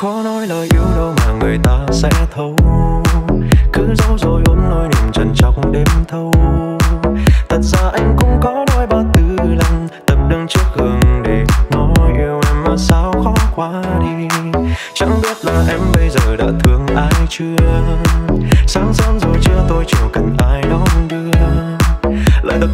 khó nói lời yêu đâu mà người ta sẽ thấu. Cứ giấu rồi ôm nỗi niềm trần trong đêm thâu. Thật ra anh cũng có đôi ba tư lần tập đứng trước gương để nói yêu em mà sao khó quá đi. Chẳng biết là em bây giờ đã thương ai chưa? Sáng sớm rồi chưa tôi chiều cần ai đón đưa. Lại đầu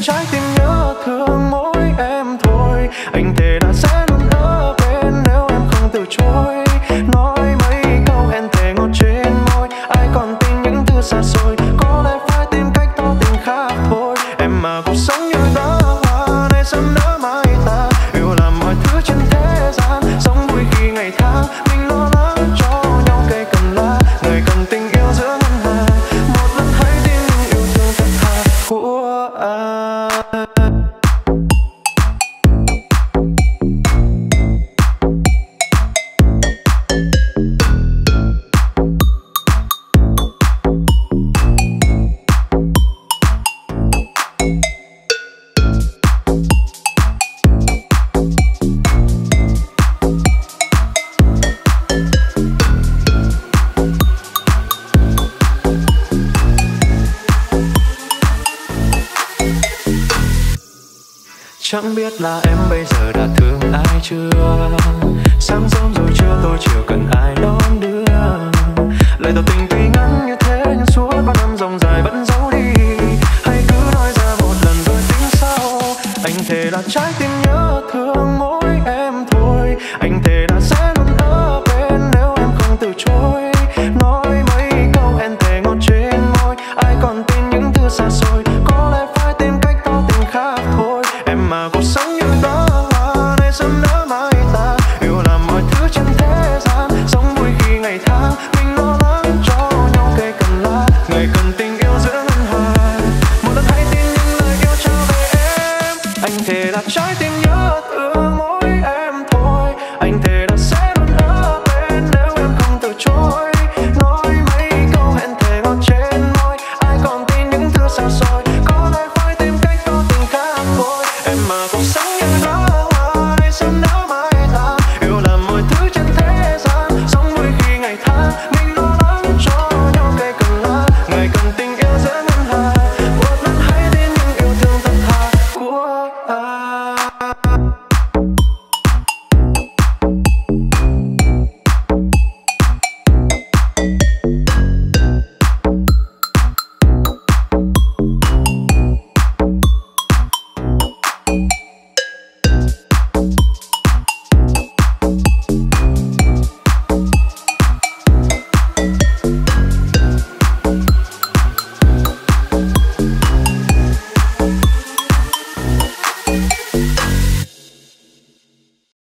trái tim nhớ thương mỗi em thôi. Anh thề Chẳng biết là em bây giờ đã thương ai chưa? Sáng sớm rồi chưa tôi chiều cần ai đón đưa? Lời tỏ tình tuy ngắn như thế Nhưng suốt bao năm dòng dài vẫn giấu đi. Hay cứ nói ra một lần rồi tính sau. Anh thề là trái tim nhớ thương mỗi để làm trái tim nhớ thương.